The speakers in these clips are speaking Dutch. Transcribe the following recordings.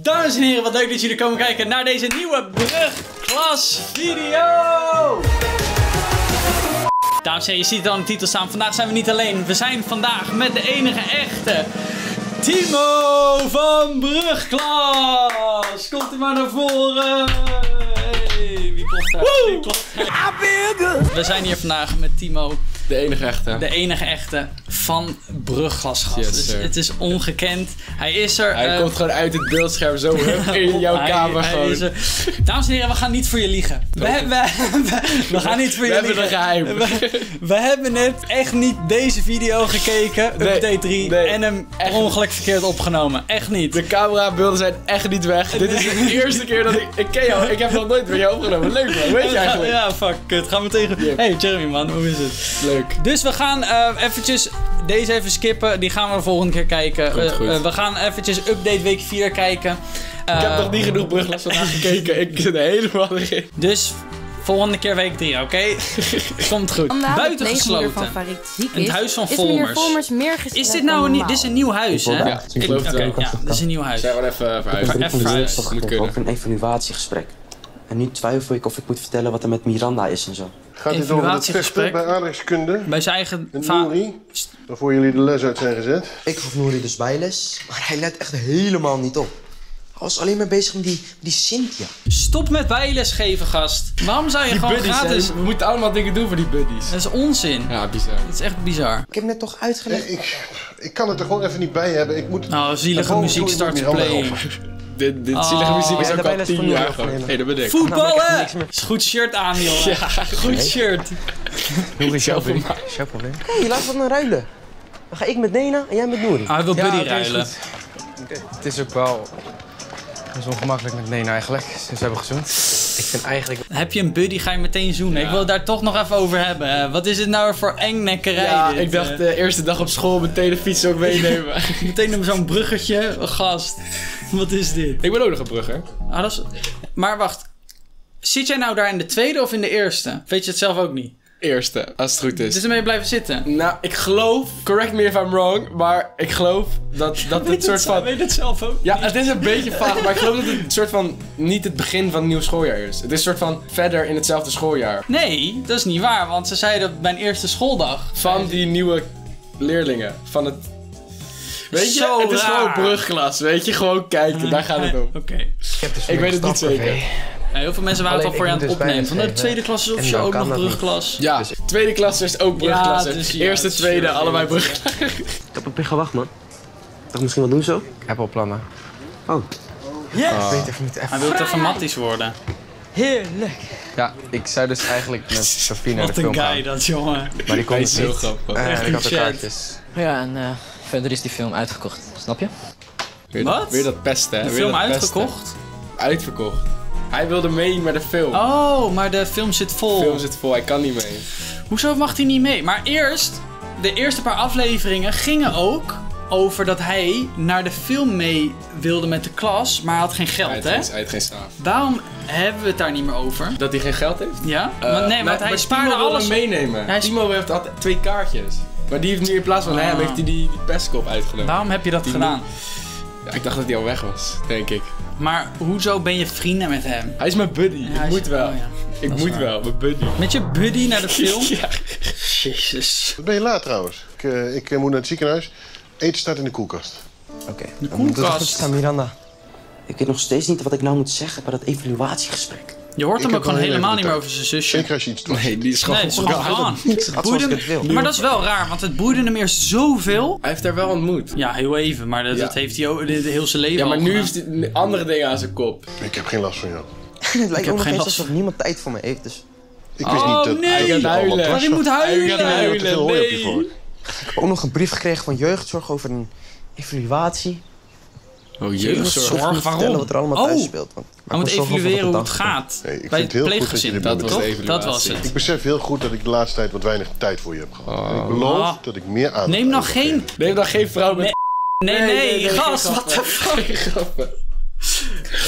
Dames en heren, wat leuk dat jullie komen kijken naar deze nieuwe brugklas video. Dames en heren, je ziet het al in de titel staan. Vandaag zijn we niet alleen. We zijn vandaag met de enige echte Timo van Brugklas. Komt u maar naar voren. Hey, wie klopt daar? Wie klopt daar? We zijn hier vandaag met Timo, De enige echte. de enige echte van Brugglasgast. Yes, Dus het is ongekend. Hij is er. Hij eh, komt gewoon uit het beeldscherm zo in jouw Hij- kamer hij gewoon. Dames en heren, we gaan niet voor je liegen. We, we, we, we gaan niet voor We je hebben liegen. een geheim. We, we hebben net echt niet deze video gekeken, Nee, update 3, nee, en hem ongeluk verkeerd opgenomen. Echt niet. De camerabeelden zijn echt niet weg. Dit is de eerste keer dat ik... Ik ken jou, ik heb nog nooit met jou opgenomen. Leuk man, weet je eigenlijk? Ja, fuck, kut. Gaan we tegen... Yep. Hey Jeremy man, hoe is het? Leuk. Dus we gaan eh, eventjes deze even skippen. Die gaan we de volgende keer kijken. Goed, Eh, goed. eh, we gaan eventjes update week 4 kijken. Ik heb Eh, nog niet genoeg brugglas vandaag gekeken. Ik zit er helemaal erin. Dus volgende keer week 3, oké? Komt goed. Vandaag Buiten de pleegmoeder gesloten. van Farid ziek In het is, huis van is Volmers. Gestrest Is dit nou een, dit is een nieuw huis, hè? Ja, ik geloof het wel. ja, dit is een nieuw huis. Zijn we even Ik Even verhuizen. Moet kunnen. over een evaluatiegesprek. En nu twijfel ik of ik moet vertellen wat er met Miranda is en zo. Gaat dit over het vechten bij aardrijkskunde? Bij zijn eigen Nouri? Waarvoor jullie de les uit zijn gezet? Ik gaf Nouri dus bijles, maar hij let echt helemaal niet op. Hij was alleen maar bezig met die, die Cynthia. Stop met bijles geven, gast. Waarom zou je Die gewoon buddies, gratis... hè. We moeten allemaal dingen doen voor die buddies. Dat is onzin. Ja, bizar. Dat is echt bizar. Ik heb net toch uitgelegd. Nee, ik, ik kan het er gewoon even niet bij hebben. Ik moet... Nou, zielige muziek doe ik Dit, dit Oh. zielige muziek is Ja, ook al les 10 van jaar gewoon. Hé, dat ben ik. Nou, Voetballen! niks meer- Is goed shirt aan, joh. Ja, Goed shirt. Jouw probleem. Jouw probleem. Hé, laten we dan ruilen. Dan ga ik met Nena en jij met Nouri. Ah, hij wil Ja, buddy oké, is ruilen. Het is ook wel dat is ongemakkelijk met Nena eigenlijk, sinds we hebben gezoend. Ik vind eigenlijk... Heb je een buddy, ga je meteen zoenen. Ja. Ik wil het daar toch nog even over hebben. hè. Wat is het nou weer voor engnekkerij? Ja, dit, ik dacht eh? de eerste dag op school meteen de fiets ook meenemen. Meteen op zo'n bruggetje. Oh, Gast, wat is dit? ik ben ook nog een brugger. Ah, dat is... Maar wacht. Zit jij nou daar in de tweede of in de eerste? Weet je het zelf ook niet? Eerste, als het goed is. Dus dan ben je blijven zitten. Nou, ik geloof, correct me if I'm wrong, maar ik geloof dat, dat het soort van... Weet het zelf ook? Ja, het is een beetje vaag, maar ik geloof dat het een soort van niet het begin van het nieuwe schooljaar is. Het is een soort van verder in hetzelfde schooljaar. Nee, dat is niet waar. Want ze zeiden op mijn eerste schooldag. Van die nieuwe leerlingen. Van het... Weet je, Zo het is raar. gewoon brugklas, weet je. Gewoon kijken, daar gaat het om. Oké. Ik, heb dus Ik weet het niet zeker. Ja, heel veel mensen waren het al voor je ik aan het dus opnemen. Van de tweede klas is officieel ook nog niet. brugklas. Ja, tweede klas is ook brugklas. dus ja, Eerste, tweede, allebei brugklas. Ik heb op je gewacht, man. Dacht misschien wat doen zo? Ik heb al plannen. Oh. Yes! Ik weet even niet Hij wil even matties worden. Ja, ik zou dus eigenlijk met Sophie naar de Wat een film guy gaan. dat, jongen. Maar die zo niet. grappig. Eh, Echt ik had de kaartjes. Ja, en eh, verder is die film uitgekocht, snap je? Weer Wat? Dat, weer dat pesten, hè. De Weer film pesten. uitgekocht? Uitverkocht. Hij wilde mee met de film. Oh, maar de film zit vol. De film zit vol, hij kan niet mee. Hoezo mag hij niet mee? Maar eerst, de eerste paar afleveringen gingen ook over dat hij naar de film mee wilde met de klas, maar hij had geen Hij geld, heeft hè? geen- hij heeft geen staaf. Waarom hebben we het daar niet meer over? Dat hij geen geld heeft? Ja? Eh, want, nee, want hij maar spaarde Timo alles. hem meenemen. Hij Timo heeft altijd twee kaartjes. Maar die heeft nu in plaats van hem, Ah. heeft hij die, die pestkop uitgenomen. Waarom heb je dat Die gedaan? Ja, ik dacht dat hij al weg was, denk ik. Maar hoezo ben je vrienden met hem? Hij is mijn buddy. hij ik is- moet wel. oh ja, ik dat is moet waar. wel, mijn buddy. Met je buddy naar de film? ja. Jezus. Wat ben je laat trouwens? Ik, eh, ik eh, moet naar het ziekenhuis. Eten staat in de koelkast. Oké. De het koelkast. goed staan, Miranda. Ik weet nog steeds niet wat ik nou moet zeggen bij dat evaluatiegesprek. Je hoort Ik hem ook gewoon helemaal niet meer de over zijn zusje. Zeker als je iets doet. Nee, die is gewoon... Nee, het gewoon Boeide ik hem- maar dat is wel raar, want het boeide hem eerst zoveel. Hij heeft haar wel ontmoet. Ja, heel even, maar dat, Ja. dat heeft hij ook dit- heel zijn leven Ja, maar al nu gedaan. heeft hij andere dingen aan zijn kop. Ik heb geen last van jou. Het lijkt heb ook nog geen eens last alsof niemand tijd voor me heeft, dus... Ik wist Oh, niet dat, nee. dat je huilen. Maar hij moet huilen. Ja, huilen. je nee. voor. Ik heb ook nog een brief gekregen van jeugdzorg over een evaluatie. Oh, jeugdzorg. moet Zorg, waarom? vertellen wat er allemaal thuis Oh. speelt. Want ik moet evalueren hoe wat het de gaat. Nee, ik bij vind het heel goed dat pleeggezin, je Dat was de. Dat het. Ik besef heel goed dat ik de laatste tijd wat weinig tijd voor je heb gehad. En ik beloof Ah. dat ik meer aandacht Neem nog je geen... Neem dan geen vrouw met... Nee, nee, geen gast, what the fuck?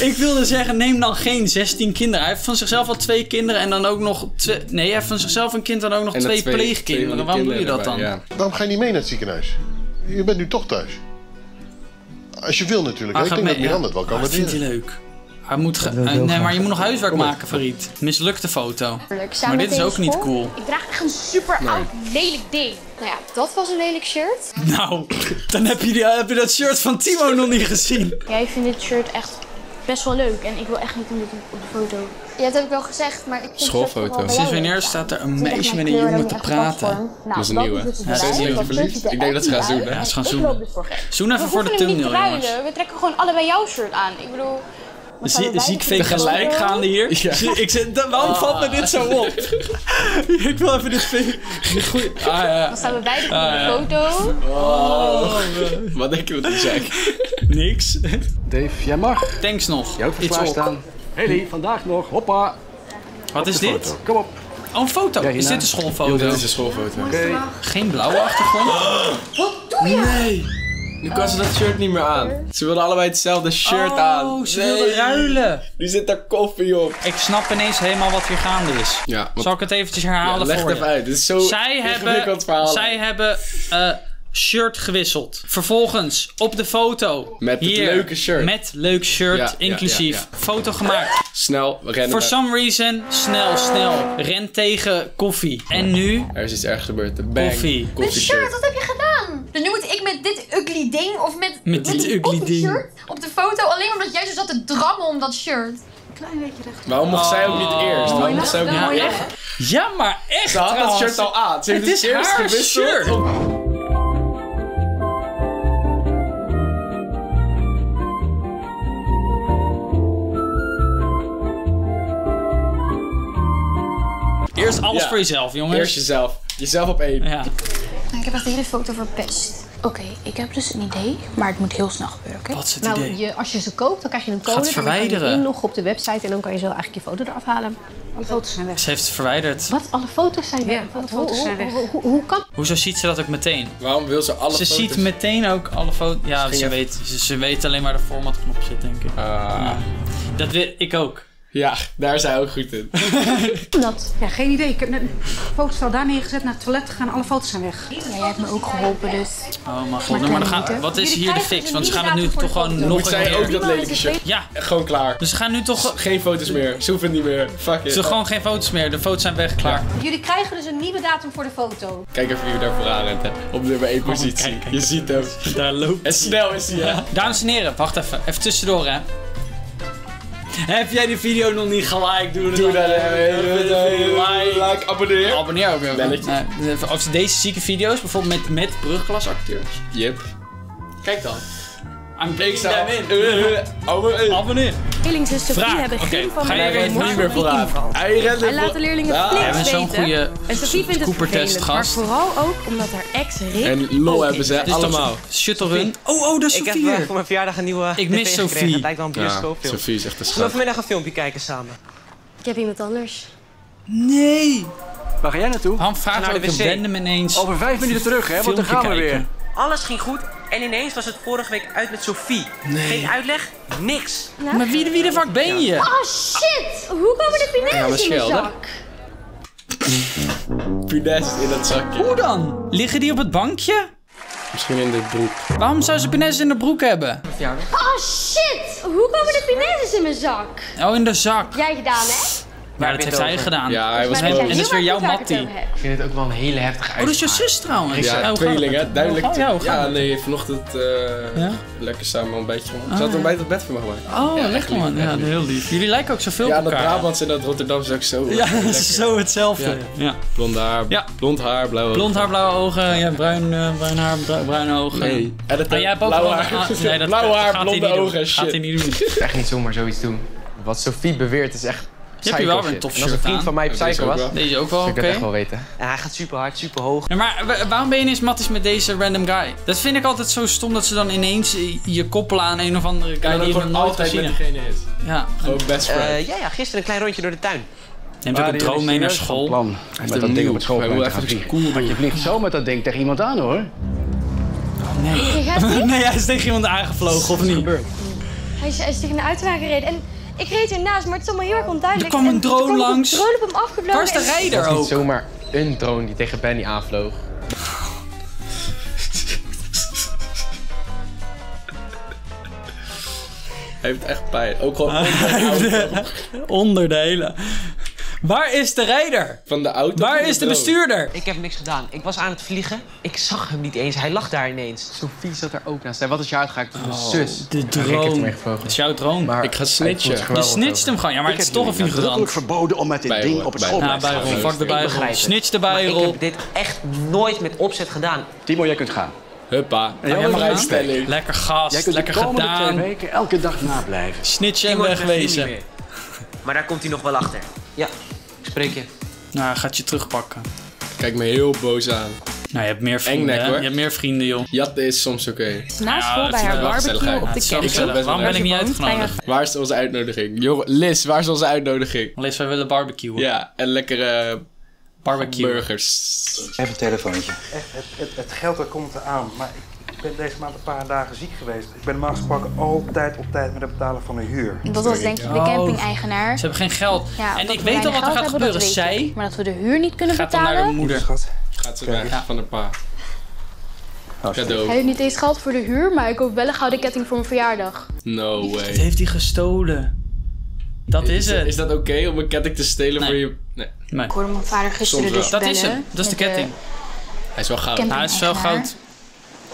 Ik wilde zeggen, neem dan geen 16 kinderen. Hij heeft van zichzelf al twee kinderen en dan ook nog twee... Nee, hij heeft van zichzelf een kind en dan ook nog En dan twee, twee- pleegkinderen. twee Waarom doe je dat dan? ja. Waarom ga je niet mee naar het ziekenhuis? Je bent nu toch thuis. Als je wil natuurlijk. Hij hè. Ik gaat denk mee, dat ja. Miranda het wel kan Ah, dat vindt hij leuk. Hij moet ge- ik eh, nee, maar je moet nog huiswerk maken, Farid. Mislukte foto. Maar dit is ook niet cool. Ik draag echt een super oud, lelijk ding. Nou ja, dat was een lelijk shirt. Nou, dan heb je, die, heb je dat shirt van Timo nog niet gezien. Jij vindt dit shirt echt best wel leuk. En ik wil echt niet in dit op de foto. Ja, dat heb ik wel gezegd, maar ik vind Schoolfoto. Sinds wanneer staat er een is meisje met een jongen te praten? Nou, Dat is een nieuwe. dus Ja, ze verliefd? ziet er Ik denk dat ze niet zoenen. Ja, ze gaan Ik zoenen. loop dus. Zoen even We voor de thumbnail, jongens. We trekken gewoon allebei jouw shirt aan. Ik bedoel... Zie, zie ik fake gelijk gaande hier? Zie- Ik zit, waarom valt me dit zo op? ik wil even dit. Goeie. Ah ja. Wat zouden wij doen Ah, ja. de foto? Wat denk je wat ik zeg? Niks. Dave, jij mag. Thanks nog. Je ook voor Iets Haley, vandaag nog. Hoppa. Wat is dit? Foto. Kom op. Oh, een foto. Ja, Is dit een schoolfoto? Dit is een schoolfoto. Oké. Geen blauwe achtergrond? Nee! Nu kan ze dat shirt niet meer aan. Ze wilden allebei hetzelfde shirt aan. Oh, ze Nee. wilden ruilen. Nu zit daar koffie op. Ik snap ineens helemaal wat hier gaande is. Ja, Zal ik het eventjes Ja, herhalen leg voor het je? even uit. Dit is zo Zij ingewikkeld hebben, verhaal. zij hebben eh, shirt gewisseld. Vervolgens op de foto. Met het hier, leuke shirt. Met leuk shirt, Ja, ja, inclusief. ja, Foto gemaakt. Snel, we rennen. For naar- some reason, snel, snel. Ren tegen koffie. En nu, Er is iets ergs gebeurd. De bang. Koffie. Met Koffie shirt, wat heb je gedaan? Dus nu moet ik met dit ugly ding of met, Met dit die ugly ding. shirt op de foto alleen omdat jij zo zat te drammen om dat shirt. Klein beetje recht. Waarom mocht zij ook niet eerst? Waarom mocht zij ook ja, niet echt. Ja, maar echt Ze had dat shirt al aan. Ze heeft Het het is eerst haar gewisseld. shirt. Eerst alles Ja. voor jezelf, jongens. Eerst jezelf. Jezelf op één. Ja. Nou, ik heb echt de hele foto verpest. Oké, ik heb dus een idee, maar het moet heel snel gebeuren, oké? Wat is het Nou, idee? je, als je ze koopt, dan krijg je een code. Gaat en dan kan je verwijderen. inloggen op de website en dan kan je zo eigenlijk je foto eraf halen. Alle foto's zijn weg. Ze heeft het verwijderd. Wat? Alle foto's zijn weg? alle foto's Hoe- zijn weg. Hoe, hoe, hoe kan Hoezo ziet ze dat ook meteen? Waarom wil ze alle Ze foto's? ziet meteen ook alle foto's. Ja, ze weet, ze, ze weet alleen waar de formatknop zit, denk ik. Ah. Dat weet ik ook. Ja, daar hij ook goed in. dat? Ja, geen idee. Ik heb net een fotostel daar neergezet, naar het toilet gegaan. Alle foto's zijn weg. Ja, jij hebt me ook geholpen, dus... Oh mijn god, Maar maar dan gaan, wat is Jullie hier de fix? dus Want ze gaan het nu toch gewoon nog Moet een zij ook dat lelijke shirt? Ja, Gewoon klaar. dus ze gaan nu toch... Geen foto's meer. Ze hoeven het niet meer. Fuck Ze it. gewoon geen foto's meer. De foto's zijn weg, klaar. Jullie krijgen dus een nieuwe datum voor de foto. Kijk even wie daar vooraan rent. hè. Op nummer 1 positie. Oh, kijk, kijk. Je ziet hem. Daar loopt En snel is hij, hè? Dames en heren, wacht even. Even tussendoor, hè. Heb jij die video nog niet gelijk? Doe, Doe dat even. Like, abonneer. Abonneer ook even. Belletje. Of deze zieke video's, bijvoorbeeld met, met brugklasacteurs. Yep. Kijk dan. I'm Ik zou... Abonneer. Sophie Vraag. hebben geen van ga de meer invalt. Hij rent Hij er laat voor- de leerlingen Ja. flink bent zo'n goede En Sophie vindt het vervelend, maar gast. vooral ook omdat haar ex Rick En lol hebben ze, toch allemaal. Shuttle run. Oh, oh, dat is Ik heb Sophie eh, voor mijn verjaardag een nieuwe Ik mis Sophie. Het lijkt wel een Ja, bioscoopfilm. Sophie is echt een Zullen we schat. vanmiddag een filmpje kijken samen? Ik heb iemand anders. Nee. Waar ga jij naartoe? Han vraagt Naar de wc. Over vijf minuten terug, hè? Want dan gaan we kijken. weer. Alles ging goed en ineens was het vorige week uit met Sophie. Geen uitleg, niks. Maar wie, de- wie de fuck ben je? Oh shit! Hoe komen de maar in mijn schelden. zak? Punaise in dat zakje. Hoe dan? Liggen die op het bankje? Misschien in de broek. Waarom zou ze Pinez in de broek hebben? Oh shit! Hoe komen de pinezes in mijn zak? Oh, in de zak. Jij gedaan, hè? Ja, dat heeft hij gedaan. Ja, hij was Maar En dat is weer jouw mattie. Ik vind het ook wel een hele heftige Oh, dat is je uitspraak. zus trouwens. Ja, gaat tweeling, hè? Duidelijk. Oh, ja, hoe gaat Ja, nee, vanochtend eh, Ja? lekker samen een beetje gemaakt. Ze had een ontbijt op bed voor me gemaakt. Oh, Ja, echt lekker man. Ja, heel lief. Jullie lijken ook zoveel Ja, op dat elkaar. Brabants en dat Rotterdam is ook zo. Ja, lekker. het is zo hetzelfde. Ja. Ja. Blond haar, Ja. blond haar, blauwe Blond haar, blauwe ogen. Ja, bruin, eh, bruin haar, bru- bruine ogen. Nee. En Maar jij hebt ook blauw wel- haar. nee, dat blauw gaat haar, hij blonde ogen, Gaat hij shit. niet doen. Echt niet zomaar zoiets doen. Wat Sophie beweert is echt Je hebt hier wel psycho weer een En als een vriend aan. van mij psycho was, Deze ook wel, ik oké. dat echt wel weten. En hij gaat super hard, super hoog. Ja, maar wa- waarom ben je ineens matties met deze random guy? Dat vind ik altijd zo stom dat ze dan ineens je koppelen aan een of andere guy die je nooit altijd gezien met diegene is. Ja, Gewoon best friend. Eh, ja, ja, gisteren een klein rondje door de tuin. neemt ook een droom mee naar school. Plan. Met een dat ding op het schoolplein te cool Want je vliegt zo met dat ding tegen iemand aan, hoor. Je gaat niet? nee, hij is tegen iemand aangevlogen, of niet? Hij is, hij is tegen een auto aangereden en ik reed ernaast, maar het is allemaal heel erg onduidelijk. Er kwam een drone kwam er langs. Een drone op hem afgevlogen. Waar is de en- Het rijder was niet ook? zomaar een drone die tegen Benny aanvloog. Hij heeft echt pijn. Ook gewoon onder de- onder de hele. Waar is de rijder? Van de auto. Waar is de bestuurder? Ik heb niks gedaan. Ik was aan het vliegen. Ik zag hem niet eens. Hij lag daar ineens. Sophie zat er ook naast. En wat is je uitgehaakt? Is mijn zus. De drone. Dat is jouw drone. Maar Ik ga snitchen. Je snitcht hem gewoon. Ja, maar het is toch een figurant. verboden om met dit Bijrol, ding op het bijrol. Ja, schoolplein te bijrol. gaan. Fuck de Ik begrijp bijrol. het. Snitch de Maar ik bijrol. heb dit echt nooit met opzet gedaan. Timo, jij kunt gaan. Huppa. En jij mag. Lekker Jij gast. kunt Lekker de twee gedaan. weken elke dag nablijven. Snitchen en wegwezen. niet meer. Maar daar komt hij nog wel achter. Ja, je. Nou, hij gaat je terugpakken. Kijk me heel boos aan. Nou, je hebt meer vrienden. Engnek, hè? hoor. Je hebt meer vrienden, joh. Jatten is soms oké. Na school bij haar barbecue op de camping. Waarom ben ik niet uitgenodigd? Waar is onze uitnodiging? Liz, waar is onze uitnodiging? Lees, wij willen barbecuen. Ja, en lekkere Barbecue. burgers. Even een telefoontje. Echt, het, het, het geld dat komt eraan. Maar ik ben deze maand een paar dagen ziek geweest. Ik ben normaal gesproken altijd op tijd met het betalen van de huur. Dat was denk ik de Oh. camping-eigenaar. Ze hebben geen geld. Ja, en dat ik we weet al wat er gaat hebben, gebeuren. dat Zij. Maar dat we de huur niet kunnen gaat dan naar de betalen. moeder. Schat. Gaat ze weg van de pa. Cadeau. Hij heeft niet eens geld voor de huur, maar ik koop wel een gouden ketting voor mijn verjaardag. No Dat way. heeft hij gestolen. Dat is het. Is dat oké om een ketting te stelen Nee. voor je... Nee. Nee. Ik hoorde mijn vader gisteren dus Dat is hem. Dat is de ketting. Hij is wel goud. Hij is wel goud.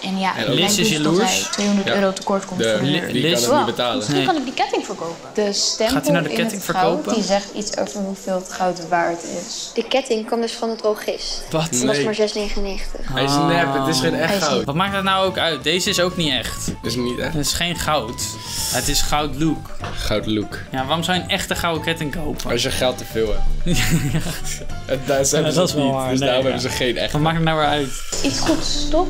En ja, En Liz is dus dat jaloers. hij 200 Ja. euro tekort komt De, voor de die huur. kan Liz- niet betalen. Misschien Nee. kan ik die ketting verkopen. De stempel Gaat hij nou de in ketting het goud, verkopen? die zegt iets over hoeveel het goud waard is. De ketting kwam dus van het drogist. Wat? Dat was Nee. maar 6,99. Hij is nep, het is geen Hij echt is goud. Wat maakt dat nou ook uit? Deze is ook niet echt. Het is niet echt. Het is geen goud. Het is goud look. Goud look. Ja, waarom zou je een echte gouden ketting kopen? Als je geld te veel hebt. En daar zijn Ja, ze dat is wel niet, waar. Dus Nee, daarom ja. hebben ze geen echt. Wat maakt het nou weer uit? Iets goeds, toch?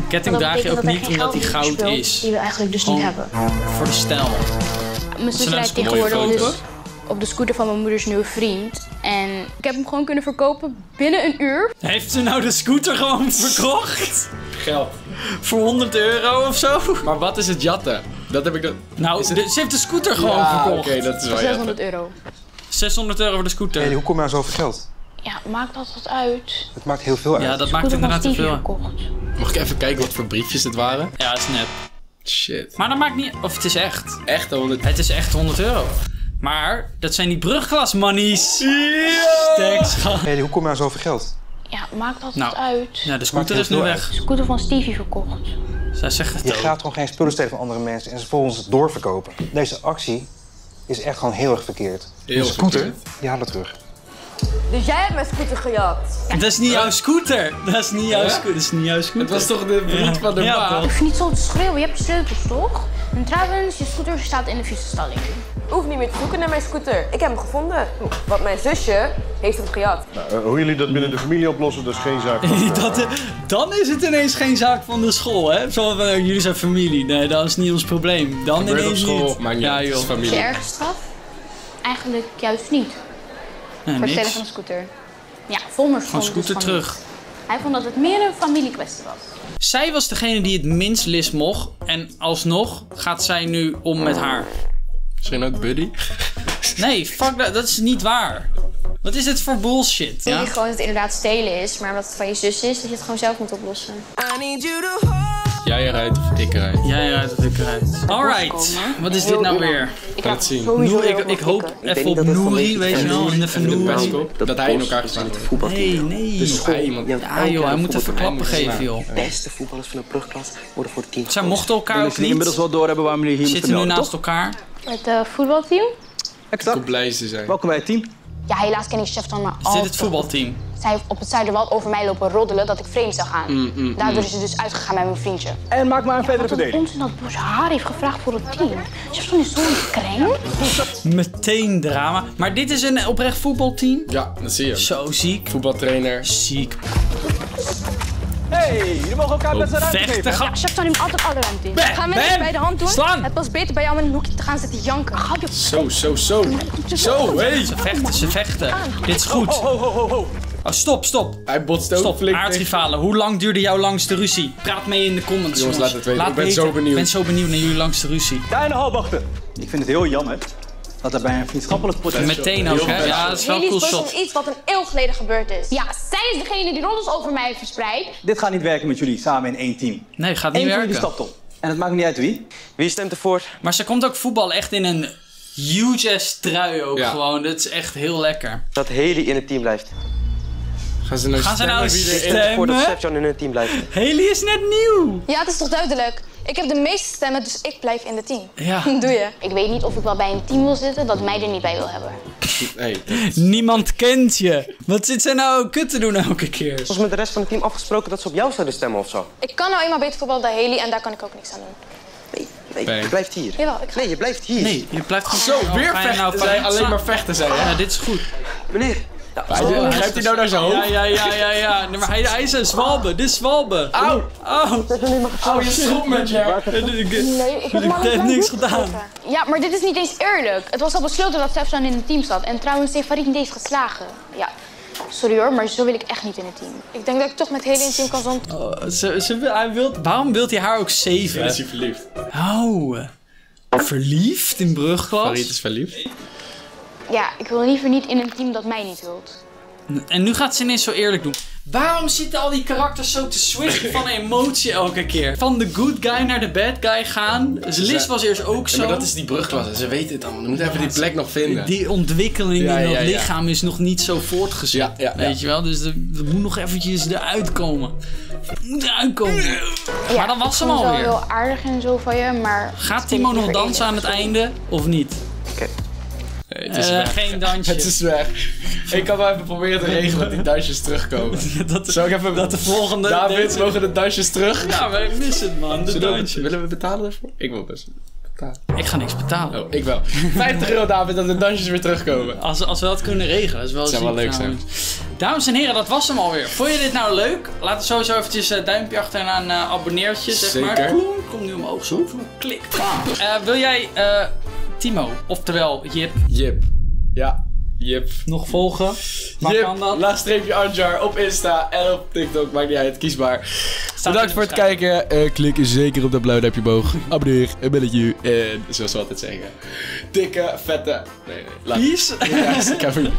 Een ketting draag je ook niet omdat die goud speelt, is. Die we eigenlijk dus Gewoon niet hebben. Voor de stijl. Mijn zus rijdt tegenwoordig dus op de scooter van mijn moeders nieuwe vriend. En ik heb hem gewoon kunnen verkopen binnen een uur. Heeft ze nou de scooter gewoon verkocht? Geld. Voor 100 euro of zo? Maar wat is het jatten? Dat heb ik dan... Nou, Is het- de- ze heeft de scooter gewoon ja, verkocht. oké, dat is wel 600 jatten. euro. 600 euro voor de scooter. Hey, hoe kom je aan zoveel geld? Ja, maakt dat wat uit? Het maakt heel veel uit. Ja, dat maakt Scooter van inderdaad te Stevie veel. verkocht. Mag ik even kijken wat voor briefjes het waren? Ja, is nep. Shit. Maar dat maakt niet... Of het is echt. Echt 100... Het is echt 100 euro. Maar dat zijn die brugklasmanies. Stek, schat. Hey, hoe kom je aan zoveel geld? Ja, maakt dat Nou, wat uit? Ja, de scooter is nu weg. Scooter van Stevie verkocht. Zij zegt het Je ook. gaat gewoon geen spullen stelen van andere mensen en ze volgens doorverkopen. Deze actie is echt gewoon heel erg verkeerd. Heel Een scooter, verkeerd. die halen terug. Dus jij hebt mijn scooter gejat? Dat is niet jouw scooter. Dat is niet jouw scooter. Dat is niet jouw scooter. Het was toch de vriend van de Ja? Hoef je niet zo te schreeuwen, je hebt je sleutels toch? En trouwens, je scooter staat in de fietsenstalling. Hoef niet meer te zoeken naar mijn scooter. Ik heb hem gevonden. Want mijn zusje heeft hem gejat. Nou, eh, hoe jullie dat binnen de familie oplossen, dat is geen zaak van... Dat, dan is het ineens geen zaak van de school, hè? Zo van, eh, jullie zijn familie. Nee, dat is niet ons probleem. Dan Gebeurt op ineens school, niet. maakt niet ja, het joh. Is je ergens straf? Eigenlijk juist niet. Nee, voor het stelen van een scooter. Ja, Vollmers Gewoon scooter dus van terug. niet. Hij vond dat het meer een familiekwestie was. Zij was degene die het minst lis mocht. En alsnog gaat zij nu om met haar. Misschien ook Buddy? Nee, fuck dat. Dat is niet waar. Wat is dit voor bullshit? Ik Ja? denk gewoon dat het inderdaad stelen is, maar wat het van je zus is, dat je het gewoon zelf moet oplossen. Jij rijdt of ik rijd? Jij rijdt of ik rijd. Alright. Wat is dit nou weer? Ik kan het zien. Noor, ik, ik hoop even op Nouri, weet je wel. En even Nouri. dat hij in elkaar geslagen wordt. Nee, nee. Dus hij iemand... Ja joh, hij moet even klappen geven joh. De beste voetballers van de brugklas worden voor het team Zij mochten elkaar ook zullen inmiddels niet. wel doorhebben waarom jullie hier Zitten nu naast elkaar. Het eh, voetbalteam? Exact. Hoe blij ze zijn. Welkom bij het team. Ja, helaas ken ik chef dan maar Is dit altijd. het voetbalteam? Zij heeft op het Zuiderwald over mij lopen roddelen dat ik vreemd zou gaan. Mm, mm, Daardoor is ze dus uitgegaan met mijn vriendje. En maak maar een verdere verdeling. onzin dat Boes haar heeft gevraagd voor het team. Chef dan is zo'n kreng. Meteen drama. Maar dit is een oprecht voetbalteam? Ja, dat zie je. Zo ziek. Voetbaltrainer. Ziek. Hey, jullie mogen elkaar best een ruimte Vechten, geven. Ja, chef dan neemt altijd alle ruimte in. Bam, Ga mensen bam, bij de hand doen. slaan. Het was beter bij jou om in een hoekje te gaan zitten janken. Je Zo, zo, zo. Zo, hé. Ze vechten, ze vechten. Dit is goed. Ho, ho, ho, ho. Oh, stop, stop. Hij botst ook Stop, flink tegen- aardsrivalen. Hoe lang duurde jouw langste ruzie? Praat mee in de comments, Jongens, laat het weten. Ik ben weten. zo benieuwd. Ik ben zo benieuwd naar jullie langste ruzie. Kleine halbachten. Ik vind het heel jammer dat er bij een vriendschappelijk protest... Meteen ook, hè? Ja, dat is wel cool is shot. om iets wat een eeuw geleden gebeurd is. Ja, zij is degene die roddels over mij heeft verspreid. Dit gaat niet werken met jullie samen in één team. Nee, gaat Eén niet van jullie werken. stapt op. En het maakt niet uit wie. Wie stemt ervoor? Maar ze komt ook voetballen echt in een huge ass trui ook Ja. gewoon. Dat is echt heel lekker. Dat Haley in het team blijft. Gaan ze nou Gaan ze nou Ik stem ervoor dat stemmen? Stefan in het team blijft. Haley is net nieuw. Ja, het is toch duidelijk. Ik heb de meeste stemmen, dus ik blijf in het team. Ja. Doe je. Ik weet niet of ik wel bij een team wil zitten dat mij er niet bij wil hebben. Hey, Niemand kent je. Wat zit zij nou kut te doen elke keer? Was met de rest van het team afgesproken dat ze op jou zouden stemmen of zo? Ik kan nou eenmaal beter voetballen dan Haley en daar kan ik ook niks aan doen. Nee, Nee. je blijft hier. Jawel, ik ga. Nee, je blijft hier. Nee, je blijft gewoon... Zo, weer vechten. nou alleen maar vechten zijn, hè? Ja, dit is goed. Meneer. Ja, Hij- Grijpt hij nou naar zijn Ja, hoofd? ja, ja, ja, ja. Nee, maar hij, hij is een zwalbe. Dit is zwalbe. Auw! Auw. Hou je strop met je. Nee, ik heb Ik heb niks gedaan. Ja, maar dit is niet eens eerlijk. Het was al besloten dat Stefan in het team zat. En trouwens heeft Farid niet eens geslagen. Ja, sorry hoor, maar zo wil ik echt niet in het team. Ik denk dat ik toch met Haley in het team kan zond. Oh, ze, ze, wil- hij wilt, waarom wilt hij haar ook zeven? is hij verliefd. Oh. Verliefd in brugklas? Farid is verliefd. Ja, ik wil liever niet in een team dat mij niet wilt. En nu gaat ze ineens zo eerlijk doen. Waarom zitten al die karakters zo te switchen van emotie elke keer? Van de good guy naar de bad guy gaan. Dus Liz was eerst ook Ja, zo. maar dat is die brugklasse. Ze weten het allemaal. We moeten even die plek nog vinden. Die ontwikkeling Ja, in dat ja, lichaam is nog niet zo voortgezet. Ja, ja, ja. Weet je wel? Dus er, er moet nog eventjes eruit komen. Moet eruit komen. Ja, maar dan was ze ik hem vond het wel alweer. heel aardig en zo van je, maar... Gaat Timo nog dansen aan het einde of niet? Nee, het is Eh, weg. geen dansje. Het is weg. Ik kan wel even proberen te regelen dat die dansjes terugkomen. dat, Zal ik even... dat de volgende... David, mogen de dansjes terug? Ja, wij missen het man. De we- dansjes. willen we betalen ervoor? Ik wil best betalen. Ik ga niks betalen. Oh, ik wel. 50 euro David dat de dansjes weer terugkomen. Als, als we dat kunnen regelen, dat is wel zou wel leuk zijn. Dames en heren, dat was hem alweer. Vond je dit nou leuk? Laat het sowieso eventjes een duimpje achter en een eh, abonneertje, zeg maar. Zeker. Kloen, Kom nu omhoog, zo. Klik. Eh, wil jij eh, Timo, oftewel Jip, Jip. Ja, Jip. nog volgen? Waar Jip, kan dat? streepje Anjar op Insta en op TikTok. Maakt niet uit, kiesbaar. Bedankt voor het kijken. Eh, klik zeker op dat blauwe duimpje omhoog. Abonneer, een belletje. En zoals we altijd zeggen. Dikke, vette... Nee, nee. laat- Peace. Ja, ik heb-